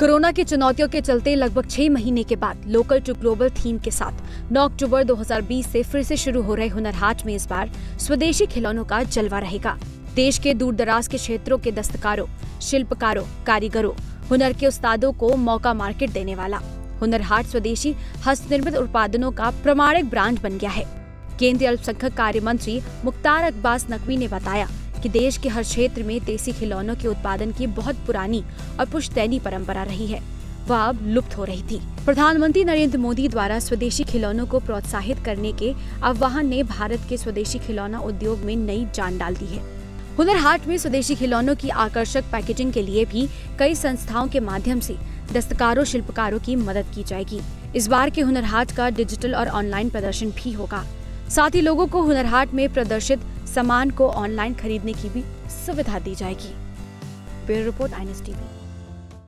Corona की चुनौतियों के चलते लगभग छह महीने के बाद लोकल टू ग्लोबल थीम के साथ 9 अक्टूबर 2020 से फिर से शुरू हो रहे हुनर हाट में इस बार स्वदेशी खिलौनों का जलवा रहेगा। देश के दूर दराज के क्षेत्रों के दस्तकारों, शिल्पकारों, कारीगरों, हुनर के उस्तादों को मौका मार्केट देने वाला। हुनर हाट स्वदेशी हस्तनिर्मित उत्पादनों का प्रमाणिक ब्रांड बन गया है। केंद्रीय अल्पसंख्यक कार्य मंत्री मुख्तार अब्बास नकवी ने बताया कि देश के हर क्षेत्र में देसी खिलौनों के उत्पादन की बहुत पुरानी और पुश्तैनी परंपरा रही है। वह अब लुप्त हो रही थी। प्रधानमंत्री नरेंद्र मोदी द्वारा स्वदेशी खिलौनों को प्रोत्साहित करने के आह्वान ने भारत के स्वदेशी खिलौना उद्योग में नई जान डाल दी है। हुनर हाट में स्वदेशी खिलौनों की आकर्षक पैकेजिंग के लिए भी कई संस्थाओं के माध्यम से दस्तकारों, शिल्पकारों की मदद की जाएगी। इस बार के हुनर हाट का डिजिटल और ऑनलाइन प्रदर्शन भी होगा। साथ ही लोगों को हुनर हाट में प्रदर्शित सामान को ऑनलाइन खरीदने की भी सुविधा दी जाएगी। ब्यूरो रिपोर्ट आई टीवी